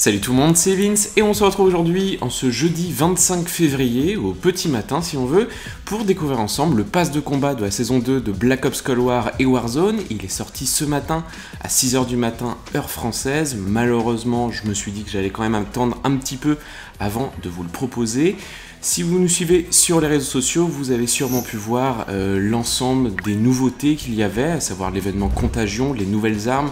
Salut tout le monde, c'est Vince et on se retrouve aujourd'hui en ce jeudi 25 février, au petit matin si on veut, pour découvrir ensemble le pass de combat de la saison 2 de Black Ops Cold War et Warzone. Il est sorti ce matin à 6h du matin, heure française. Malheureusement, je me suis dit que j'allais quand même attendre un petit peu avant de vous le proposer. Si vous nous suivez sur les réseaux sociaux, vous avez sûrement pu voir euh, l'ensemble des nouveautés qu'il y avait, à savoir l'événement Contagion, les nouvelles armes,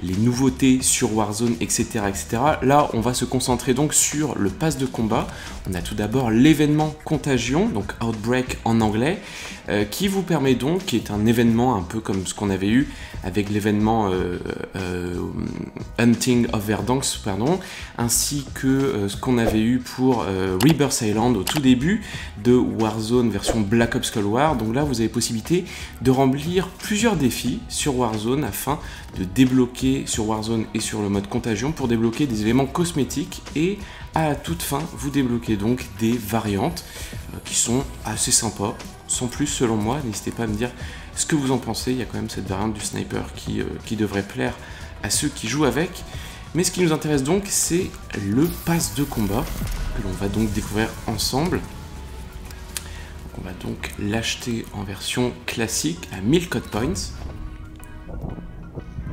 les nouveautés sur Warzone, etc., etc. Là, on va se concentrer donc sur le pass de combat. On a tout d'abord l'événement Contagion, donc Outbreak en anglais, euh, qui vous permet donc, qui est un événement un peu comme ce qu'on avait eu avec l'événement euh, Hunting of Verdansk, pardon, ainsi que ce qu'on avait eu pour Rebirth Island au tout début de Warzone version Black Ops Cold War. Donc là, vous avez possibilité de remplir plusieurs défis sur Warzone afin de débloquer sur Warzone et sur le mode contagion pour débloquer des éléments cosmétiques et à toute fin, vous débloquez donc des variantes euh, qui sont assez sympas, sans plus selon moi. N'hésitez pas à me dire ce que vous en pensez. Il y a quand même cette variante du sniper euh, qui devrait plaire à ceux qui jouent avec. Mais ce qui nous intéresse donc, c'est le pass de combat que l'on va donc découvrir ensemble. on va donc l'acheter en version classique à 1000 code points.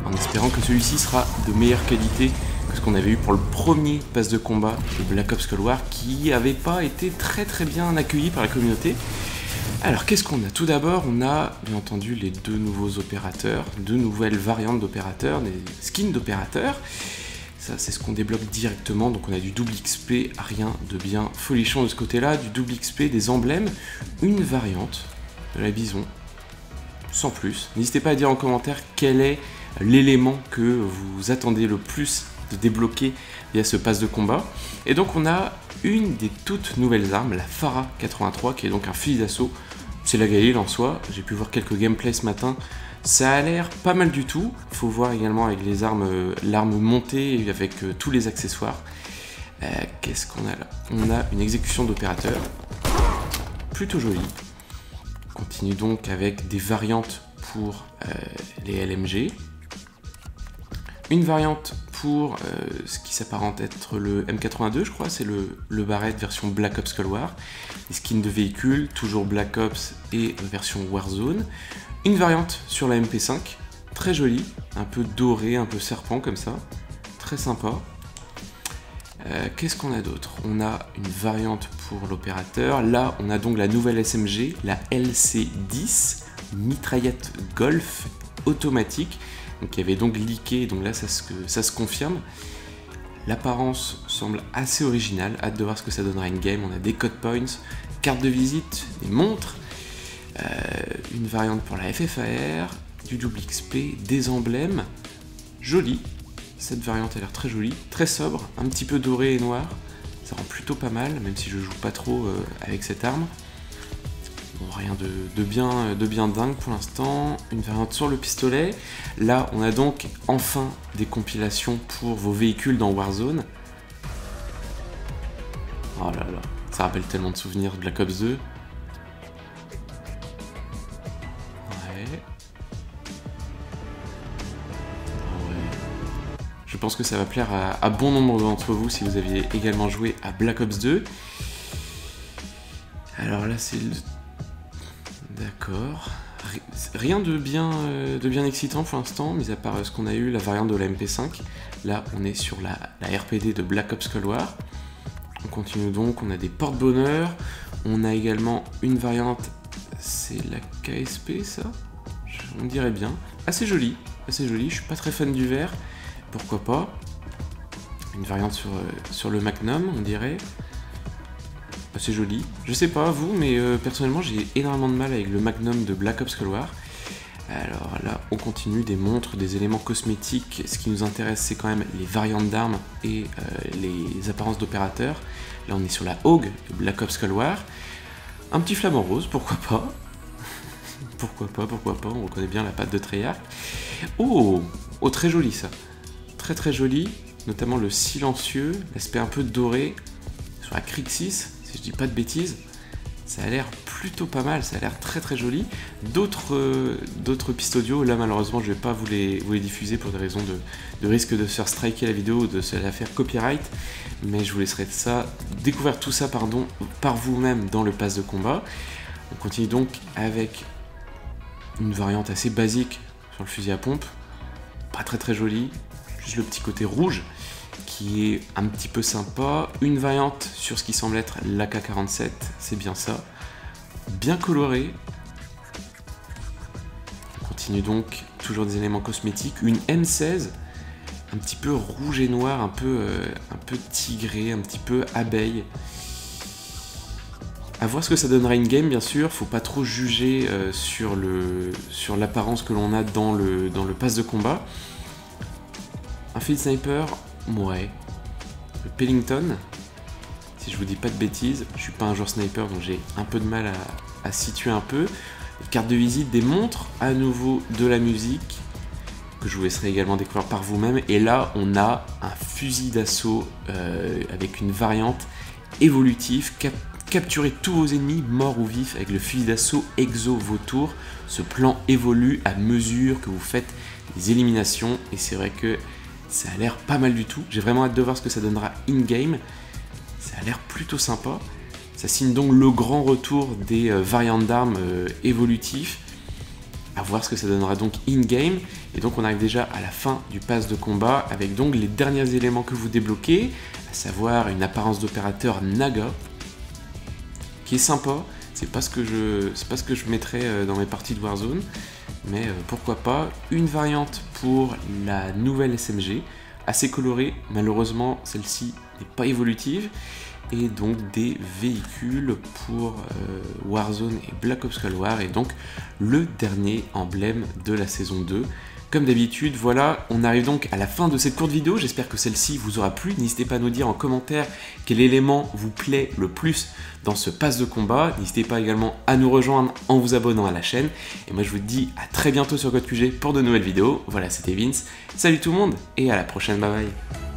En espérant que celui-ci sera de meilleure qualité que ce qu'on avait eu pour le premier pass de combat de Black Ops Cold War qui n'avait pas été très très bien accueilli par la communauté. Alors qu'est-ce qu'on a? Tout d'abord, on a bien entendu les deux nouveaux opérateurs, deux nouvelles variantes d'opérateurs, des skins d'opérateurs. Ça, c'est ce qu'on débloque directement. Donc, on a du double XP, rien de bien folichon de ce côté-là. Du double XP, des emblèmes, une variante de la bison, sans plus. N'hésitez pas à dire en commentaire quel est l'élément que vous attendez le plus de débloquer via ce pass de combat. Et donc, on a une des toutes nouvelles armes, la Farah 83, qui est donc un fusil d'assaut. C'est la Galil en soi. J'ai pu voir quelques gameplays ce matin. Ça a l'air pas mal du tout. Faut voir également avec les armes, euh, l'arme montée et avec euh, tous les accessoires. Euh, qu'est-ce qu'on a là? On a une exécution d'opérateur. Plutôt jolie. On continue donc avec des variantes pour les LMG. Une variante pour ce qui s'apparente être le M82, je crois, c'est le, le Barrett version Black Ops Cold War. Les skins de véhicules, toujours Black Ops et version Warzone. Une variante sur la MP5, très jolie, un peu doré, un peu serpent comme ça, très sympa. Euh, qu'est-ce qu'on a d'autre? On a une variante pour l'opérateur. Là, on a donc la nouvelle SMG, la LC10, mitraillette Golf automatique, donc qui avait donc leaké, donc là ça se, confirme. L'apparence semble assez originale, hâte de voir ce que ça donnera in-game. On a des code points, carte de visite, des montres, euh, une variante pour la FFAR, du double XP, des emblèmes. Jolie. Cette variante a l'air très jolie, très sobre, un petit peu doré et noir. Ça rend plutôt pas mal, même si je joue pas trop euh, avec cette arme. Rien de, bien, de bien dingue pour l'instant. Une variante sur le pistolet. Là, on a donc enfin des compilations pour vos véhicules dans Warzone. Oh là là, ça rappelle tellement de souvenirs de Black Ops 2. Je pense que ça va plaire à, bon nombre d'entre vous si vous aviez également joué à Black Ops 2. Alors là, c'est le... D'accord. Rien de bien, euh, de bien excitant pour l'instant, mis à part ce qu'on a eu, la variante de la MP5. Là, on est sur la, RPD de Black Ops Cold War. On continue donc, on a des porte-bonheur. On a également une variante, c'est la KSP ça? On dirait bien. Assez jolie, assez jolie. Je suis pas très fan du vert pourquoi pas? Une variante euh, sur le Magnum, on dirait. C'est joli. Je sais pas vous, mais euh, personnellement j'ai énormément de mal avec le Magnum de Black Ops Cold War. Alors là, on continue des montres, des éléments cosmétiques. Ce qui nous intéresse, c'est quand même les variantes d'armes et euh, les apparences d'opérateurs. Là, on est sur la Hogue de Black Ops Cold War. Un petit flamant rose, pourquoi pas? Pourquoi pas, pourquoi pas, on reconnaît bien la patte de Treyarch. Oh Oh, très joli ça très très joli, notamment le silencieux, l'aspect un peu doré sur la Crixis, si je dis pas de bêtises. Ça a l'air plutôt pas mal, ça a l'air très très joli. D'autres euh, d'autres pistes audio, là malheureusement je vais pas vous les, vous les diffuser pour des raisons de, risque de se faire striker la vidéo ou de se la faire copyright, mais je vous laisserai ça, découvrir tout ça pardon, par vous-même dans le pass de combat. On continue donc avec une variante assez basique sur le fusil à pompe, pas très très joli, juste le petit côté rouge qui est un petit peu sympa. Une variante sur ce qui semble être l'AK-47, c'est bien ça. Bien coloré. On continue donc, toujours des éléments cosmétiques. Une M16, un petit peu rouge et noir, un peu, euh, un peu tigré, un petit peu abeille. À voir ce que ça donnera in-game, bien sûr. Faut pas trop juger euh, sur l'apparence que l'on a dans le, dans pass de combat. Un field sniper, Ouais. Le Pellington, si je vous dis pas de bêtises, je suis pas un joueur sniper donc j'ai un peu de mal à, situer un peu. carte de visite démontre à nouveau de la musique que je vous laisserai également découvrir par vous-même. Et là, on a un fusil d'assaut euh, avec une variante évolutive. capturer tous vos ennemis, morts ou vifs, avec le fusil d'assaut Exo Vautour. Ce plan évolue à mesure que vous faites les éliminations. Et c'est vrai que ça a l'air pas mal du tout. J'ai vraiment hâte de voir ce que ça donnera in-game. Ça a l'air plutôt sympa. Ça signe donc le grand retour des euh, variantes d'armes euh, évolutifs. À voir ce que ça donnera donc in-game. Et donc on arrive déjà à la fin du pass de combat avec donc les derniers éléments que vous débloquez, à savoir une apparence d'opérateur Naga, qui est sympa. C'est pas ce que je, c'est pas ce que je mettrais euh, dans mes parties de Warzone mais euh, pourquoi pas. Une variante pour la nouvelle SMG, assez colorée, malheureusement celle-ci n'est pas évolutive, et donc des véhicules pour euh, Warzone et Black Ops Cold War, et donc le dernier emblème de la saison 2. Comme d'habitude, voilà, on arrive donc à la fin de cette courte vidéo. J'espère que celle-ci vous aura plu. N'hésitez pas à nous dire en commentaire quel élément vous plaît le plus dans ce pass de combat. N'hésitez pas également à nous rejoindre en vous abonnant à la chaîne. Et moi, je vous dis à très bientôt sur Code QG pour de nouvelles vidéos. Voilà, c'était Vince. Salut tout le monde et à la prochaine. Bye bye.